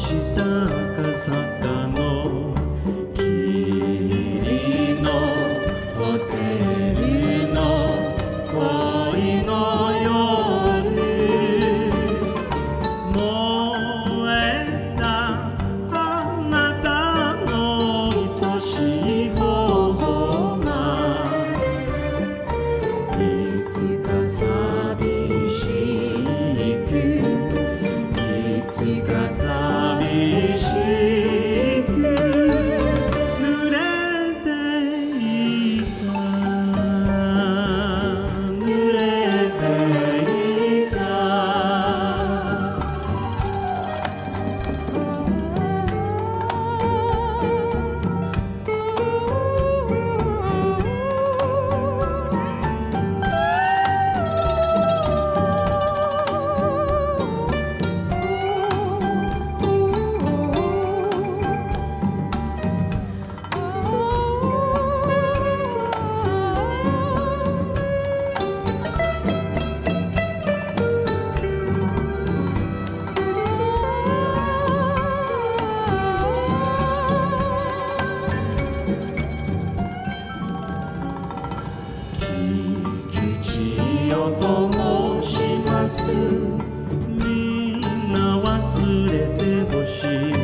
した赤坂。れてほしい